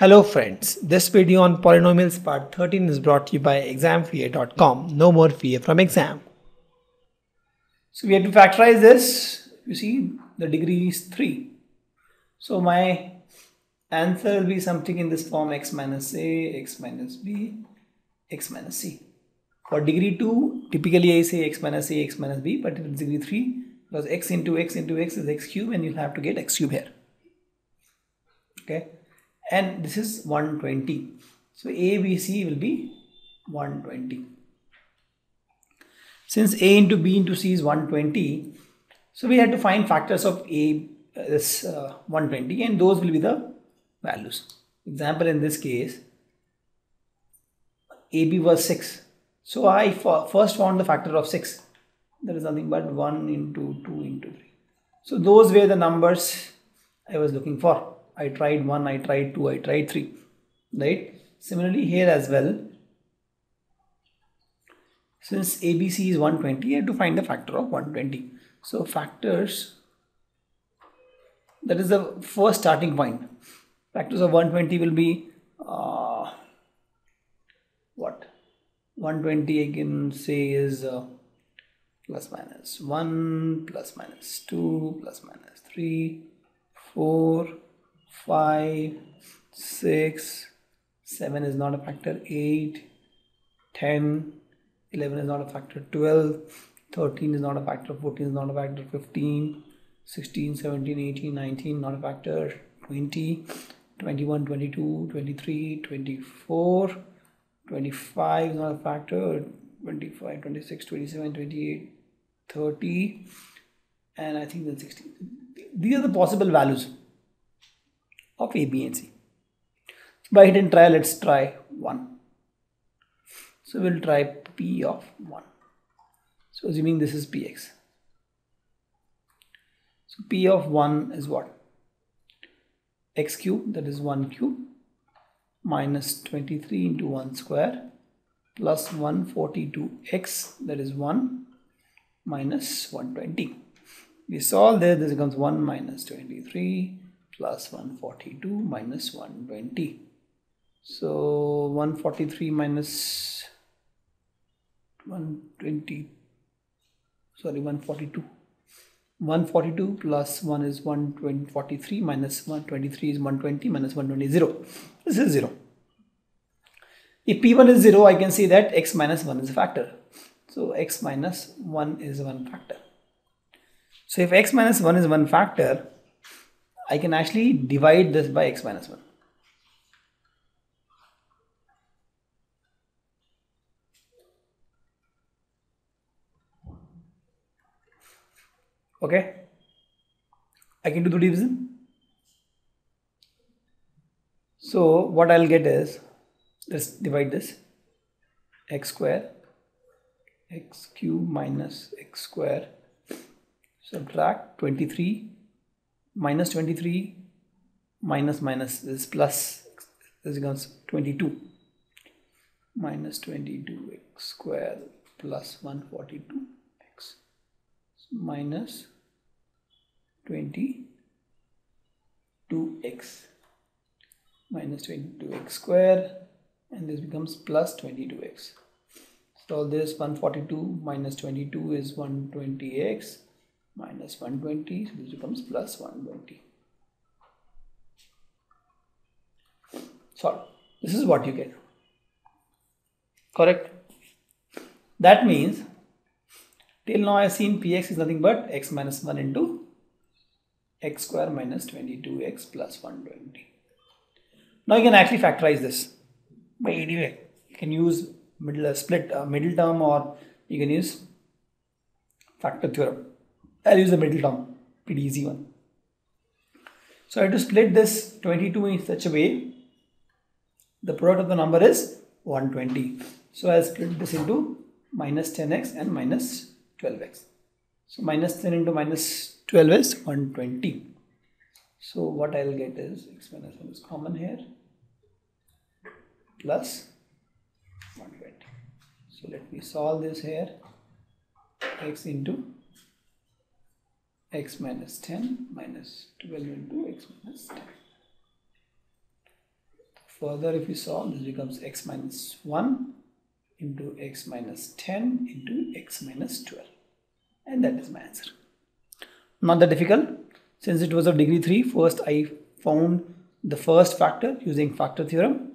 Hello friends, this video on polynomials part 13 is brought to you by examfear.com. No more fear from exam. So we have to factorize this. You see the degree is 3. So my answer will be something in this form x minus a, x minus b, x minus c. For degree 2, typically I say x minus a, x minus b, but in degree 3, because x into x into x is x cube and you'll have to get x cube here. Okay and this is 120 so ABC will be 120 since A into B into C is 120 so we had to find factors of A uh, this uh, 120 and those will be the values. Example in this case AB was 6 so I first found the factor of 6 there is nothing but 1 into 2 into 3 so those were the numbers I was looking for I tried 1, I tried 2, I tried 3, right? Similarly here as well, since ABC is 120, I have to find the factor of 120. So factors, that is the first starting point. Factors of 120 will be, uh, what? 120 again say is uh, plus minus 1, plus minus 2, plus minus 3, 4, 5 6 7 is not a factor 8 10 11 is not a factor 12 13 is not a factor 14 is not a factor 15 16 17 18 19 not a factor 20 21 22 23 24 25 is not a factor 25 26 27 28 30 and i think then 16 these are the possible values of A, B and C. By and try, let's try 1. So we'll try P of 1. So assuming this is Px. So P of 1 is what? x cube that is 1 cube minus 23 into 1 square plus 142x that is 1 minus 120. We solve there this becomes 1 minus 23 plus 142 minus 120. So 143 minus 120, sorry 142. 142 plus 1 is 143 minus 123 is 120 minus 120 is 0. This is 0. If p1 is 0, I can see that x minus 1 is a factor. So x minus 1 is one factor. So if x minus 1 is one factor, I can actually divide this by x minus 1. Okay, I can do the division. So what I'll get is, let's divide this x square x cube minus x square subtract 23 minus 23 minus minus is plus this becomes 22 minus 22 x square plus 142 x. Minus 22 x. Minus 22x square. And this becomes plus 22x so all this 142 minus 22 is 120x minus 120 so this becomes plus 120 so this is what you get. Correct? That means till now I have seen px is nothing but x minus 1 into x square minus 22x plus 120 now you can actually factorize this. By anyway you can use middle uh, split uh, middle term or you can use factor theorem I'll use the middle term, pretty easy one. So I have to split this 22 in such a way, the product of the number is 120. So I'll split this into minus 10x and minus 12x. So minus 10 into minus 12 is 120. So what I'll get is x minus 1 is common here plus 120. So let me solve this here x into x minus 10 minus 12 into x minus 10. further if you solve this becomes x minus 1 into x minus 10 into x minus 12 and that is my answer. Not that difficult. Since it was of degree 3 first I found the first factor using factor theorem.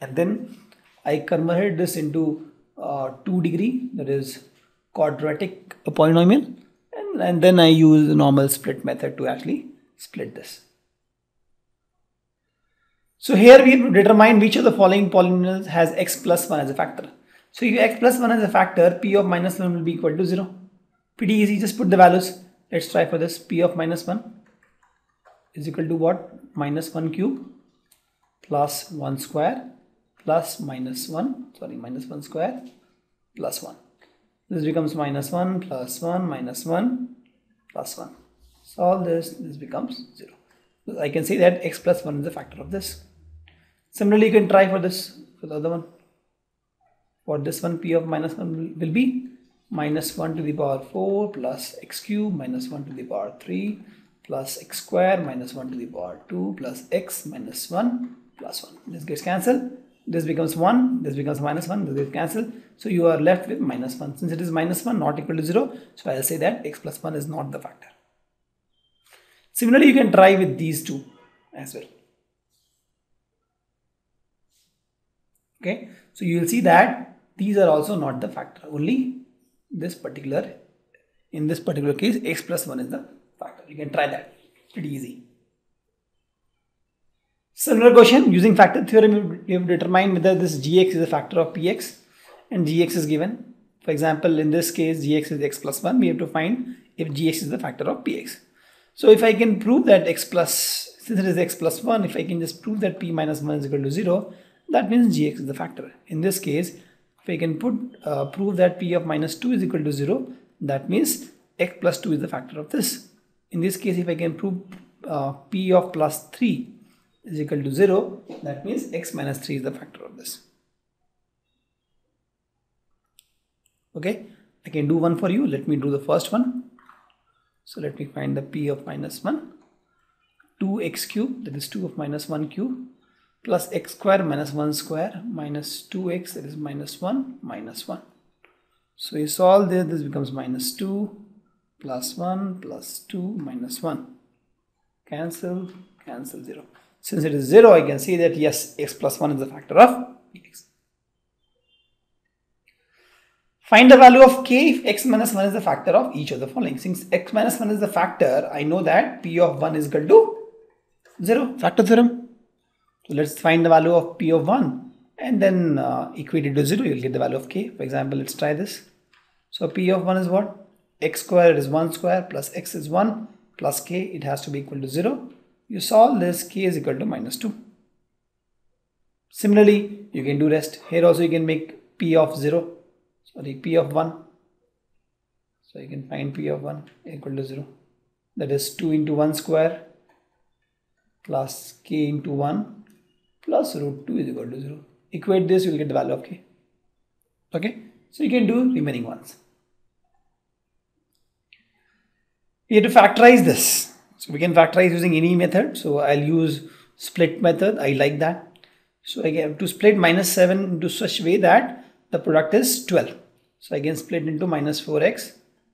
And then I converted this into uh, 2 degree that is quadratic polynomial and, and then I use the normal split method to actually split this. So here we determine which of the following polynomials has x plus 1 as a factor. So if x plus 1 as a factor, p of minus 1 will be equal to 0. Pretty easy, just put the values. Let's try for this. p of minus 1 is equal to what? Minus 1 cube plus 1 square plus minus 1, sorry, minus 1 square plus 1. This becomes minus 1 plus 1 minus 1 plus 1. Solve this, this becomes 0. So I can say that x plus 1 is a factor of this. Similarly, you can try for this, for the other one. For this one, p of minus 1 will be minus 1 to the power 4 plus x cube minus 1 to the power 3 plus x square minus 1 to the power 2 plus x minus 1 plus 1. This gets cancelled. This becomes 1, this becomes minus 1, this gets cancelled. So you are left with minus 1. Since it is minus 1 not equal to 0, so I'll say that x plus 1 is not the factor. Similarly, you can try with these two as well. Okay, so you will see that these are also not the factor. Only this particular, in this particular case, x plus 1 is the factor. You can try that. Pretty easy. Similar question, using factor theorem, you have determined whether this gx is a factor of px and gx is given. For example, in this case, gx is x plus 1. We have to find if gx is the factor of px. So if I can prove that x plus, since it is x plus 1, if I can just prove that p minus 1 is equal to 0, that means gx is the factor. In this case, if I can put uh, prove that p of minus 2 is equal to 0, that means x plus 2 is the factor of this. In this case, if I can prove uh, p of plus 3 is equal to 0, that means x minus 3 is the factor of this. Okay, I can do one for you. Let me do the first one. So let me find the p of minus 1. 2x cube, that is 2 of minus 1 cube, plus x square minus 1 square minus 2x, that is minus 1 minus 1. So you solve this, this becomes minus 2 plus 1 plus 2 minus 1. Cancel, cancel 0. Since it is 0, I can see that yes, x plus 1 is the factor of x. Find the value of k if x minus 1 is the factor of each of the following. Since x minus 1 is the factor, I know that p of 1 is equal to 0. Factor theorem. So let's find the value of p of 1 and then uh, equate it to 0. You will get the value of k. For example, let's try this. So p of 1 is what? x square is 1 square plus x is 1 plus k. It has to be equal to 0. You solve this, k is equal to minus 2. Similarly, you can do rest. Here also you can make p of 0 sorry p of 1 so you can find p of 1 equal to 0 that is 2 into 1 square plus k into 1 plus root 2 is equal to 0 equate this you will get the value of k. Okay? So you can do remaining ones. You have to factorize this so we can factorize using any method so i'll use split method i like that so I have to split minus 7 into such way that the product is 12. So I can split into minus 4x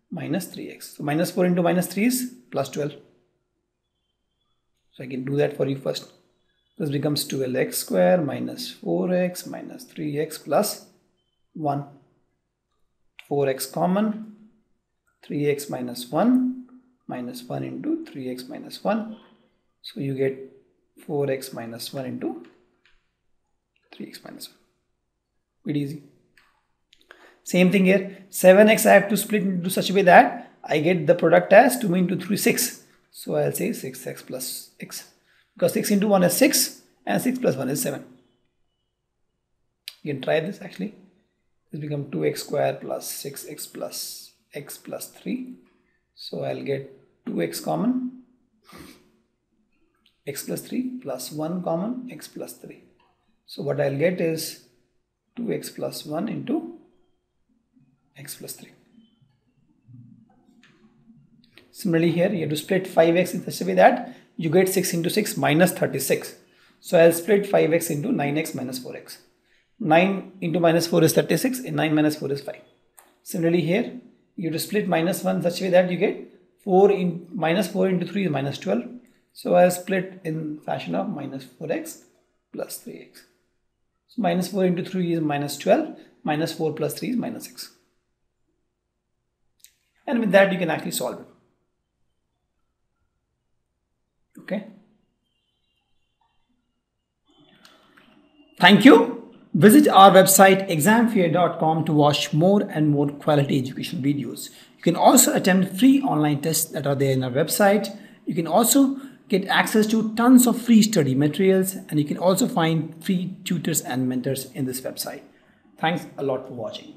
minus 3x. So minus 4 into minus 3 is plus 12. So I can do that for you first. This becomes 12x square minus 4x minus 3x plus 1. 4x common, 3x minus 1 minus 1 into 3x minus 1. So you get 4x minus 1 into 3x minus 1. Pretty easy. Same thing here. 7x I have to split into such a way that I get the product as 2 into 3, 6. So I'll say 6x plus x. Because 6 into 1 is 6 and 6 plus 1 is 7. You can try this actually. This become 2x square plus 6x plus x plus 3. So I'll get 2x common, x plus 3 plus 1 common, x plus 3. So what I'll get is 2x plus 1 into x plus 3. Similarly here you have to split 5x in such a way that you get 6 into 6 minus 36. So I'll split 5x into 9x minus 4x. 9 into minus 4 is 36 and 9 minus 4 is 5. Similarly here, you have to split minus 1 such way that you get 4 in minus 4 into 3 is minus 12. So I'll split in fashion of minus 4x plus 3x. So minus 4 into 3 is minus 12, minus 4 plus 3 is minus 6. And with that you can actually solve it. Okay. Thank you. Visit our website examfear.com to watch more and more quality education videos. You can also attempt free online tests that are there in our website. You can also get access to tons of free study materials and you can also find free tutors and mentors in this website. Thanks a lot for watching.